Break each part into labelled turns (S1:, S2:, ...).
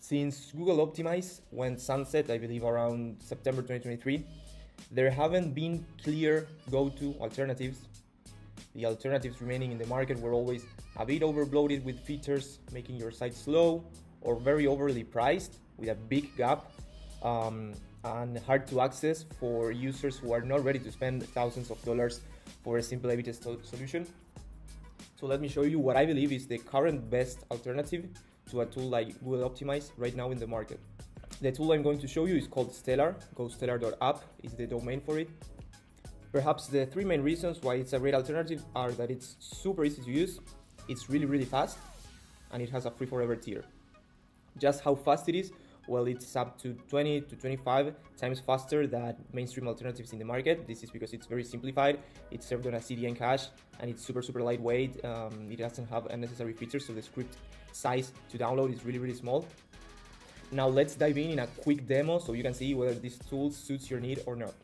S1: Since Google Optimize went sunset, I believe around September 2023, there haven't been clear go-to alternatives. The alternatives remaining in the market were always a bit overbloated with features, making your site slow, or very overly priced with a big gap um, and hard to access for users who are not ready to spend thousands of dollars for a simple A/B test solution. So let me show you what I believe is the current best alternative to a tool like Google Optimize right now in the market. The tool I'm going to show you is called Stellar. Go GoStellar.app is the domain for it. Perhaps the three main reasons why it's a great alternative are that it's super easy to use, it's really really fast, and it has a free forever tier. Just how fast it is, well, it's up to 20 to 25 times faster than mainstream alternatives in the market. This is because it's very simplified. It's served on a CDN cache and it's super, super lightweight. Um, it doesn't have unnecessary features, so the script size to download is really, really small. Now let's dive in in a quick demo so you can see whether this tool suits your need or not.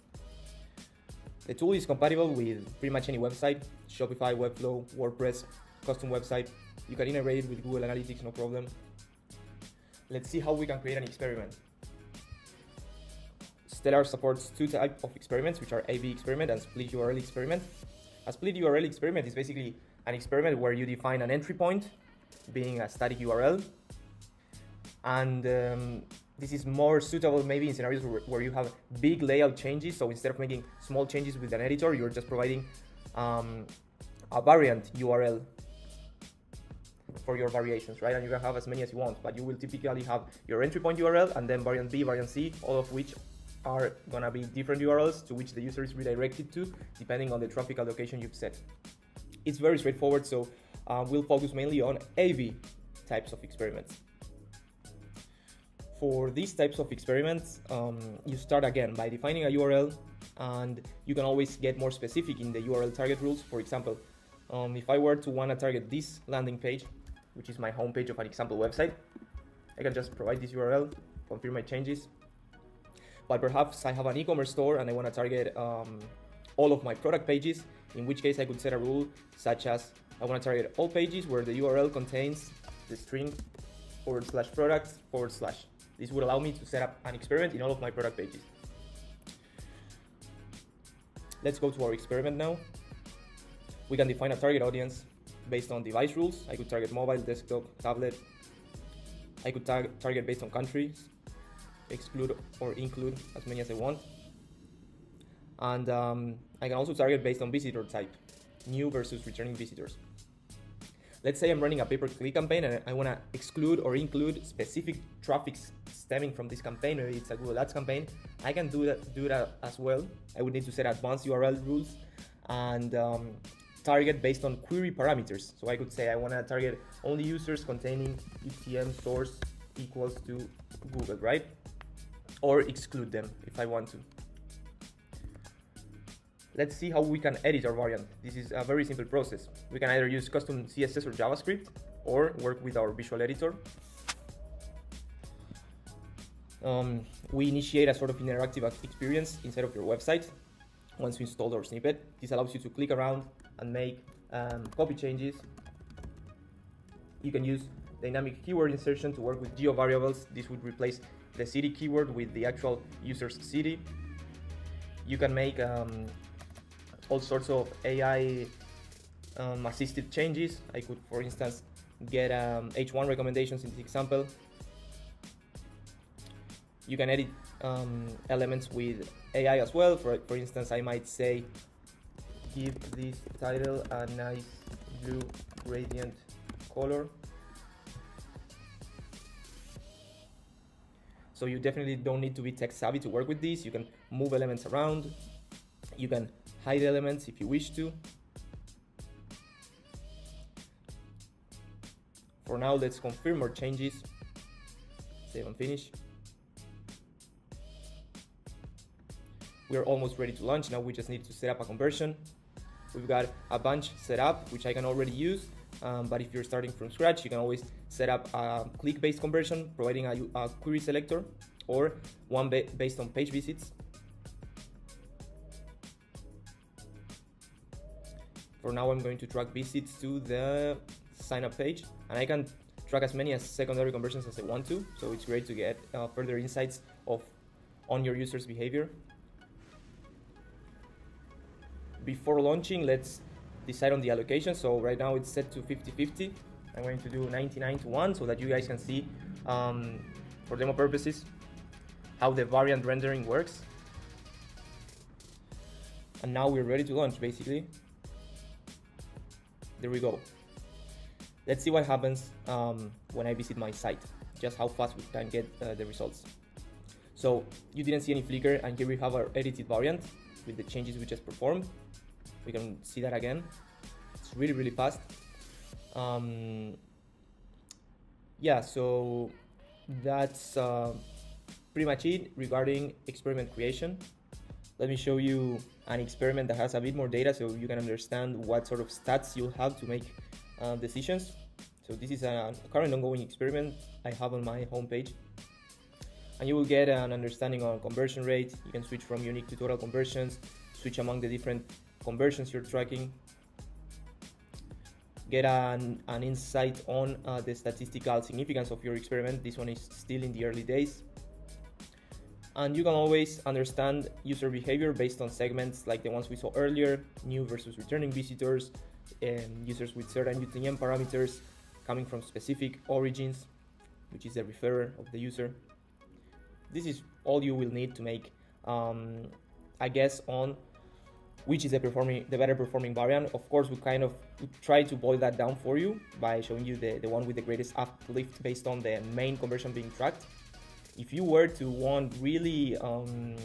S1: The tool is compatible with pretty much any website, Shopify, Webflow, WordPress, custom website. You can integrate it with Google Analytics, no problem. Let's see how we can create an experiment. Stellar supports two types of experiments, which are A-B experiment and split URL experiment. A split URL experiment is basically an experiment where you define an entry point, being a static URL, and um, this is more suitable maybe in scenarios where, where, you have big layout changes. So instead of making small changes with an editor, you're just providing um, a variant URL for your variations, right? And you can have as many as you want, but you will typically have your entry point URL and then variant B, variant C, all of which are gonna be different URLs to which the user is redirected to, depending on the traffic allocation you've set. It's very straightforward, so uh, we'll focus mainly on A-B types of experiments. For these types of experiments, um, you start again by defining a URL and you can always get more specific in the URL target rules. For example, um, if I were to want to target this landing page, which is my homepage of an example website, I can just provide this URL, confirm my changes. But perhaps I have an e-commerce store and I want to target um, all of my product pages, in which case I could set a rule such as I want to target all pages where the URL contains the string forward slash products forward slash this would allow me to set up an experiment in all of my product pages. Let's go to our experiment now. We can define a target audience based on device rules. I could target mobile, desktop, tablet. I could tar target based on countries, exclude or include as many as I want. And um, I can also target based on visitor type, new versus returning visitors. Let's say I'm running a pay-per-click campaign and I want to exclude or include specific traffic stemming from this campaign, maybe it's a Google Ads campaign. I can do that, do that as well. I would need to set advanced URL rules and um, target based on query parameters. So I could say I want to target only users containing UTM source equals to Google, right? Or exclude them if I want to. Let's see how we can edit our variant. This is a very simple process. We can either use custom CSS or JavaScript or work with our visual editor. Um, we initiate a sort of interactive experience inside of your website once you install our snippet. This allows you to click around and make um, copy changes. You can use dynamic keyword insertion to work with geo variables. This would replace the city keyword with the actual user's city. You can make um, all sorts of AI um, assisted changes. I could, for instance, get um, H1 recommendations in this example. You can edit um, elements with AI as well. For, for instance, I might say, give this title a nice blue gradient color. So you definitely don't need to be tech savvy to work with this. You can move elements around. You can hide elements if you wish to. For now, let's confirm our changes. Save and finish. We are almost ready to launch. Now we just need to set up a conversion. We've got a bunch set up, which I can already use. Um, but if you're starting from scratch, you can always set up a click-based conversion, providing a, a, query selector, or one ba based on page visits. For now, I'm going to track visits to the sign up page, and I can track as many as secondary conversions as I want to. So it's great to get uh, further insights of on your users' behavior. Before launching, let's decide on the allocation. So right now it's set to 50-50. I'm going to do 99 to 1 so that you guys can see um, for demo purposes how the variant rendering works. And now we're ready to launch basically. There we go. Let's see what happens um, when I visit my site, just how fast we can get uh, the results. So you didn't see any flicker and here we have our edited variant with the changes we just performed. We can see that again. It's really, really fast. Um, yeah, so that's uh, pretty much it regarding experiment creation. Let me show you an experiment that has a bit more data so you can understand what sort of stats you'll have to make uh, decisions. So this is a current ongoing experiment I have on my homepage. And you will get an understanding on conversion rate. You can switch from unique to total conversions, switch among the different conversions you're tracking, get an, an insight on uh, the statistical significance of your experiment. This one is still in the early days. And you can always understand user behavior based on segments like the ones we saw earlier, new versus returning visitors, and users with certain UTM parameters coming from specific origins, which is the referrer of the user. This is all you will need to make um, a guess on which is the performing the better performing variant. Of course, we kind of try to boil that down for you by showing you the, the one with the greatest uplift based on the main conversion being tracked. If you were to want really um,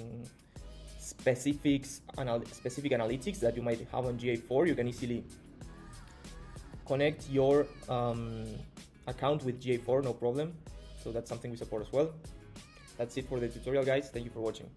S1: specifics, anal specific analytics that you might have on GA4, you can easily connect your um, account with GA4, no problem. So that's something we support as well. That's it for the tutorial, guys. Thank you for watching.